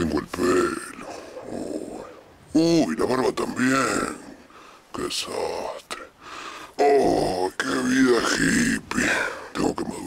tengo el pelo. Uy, Uy, la barba también. Qué desastre. Oh, qué vida hippie. Tengo que madurar.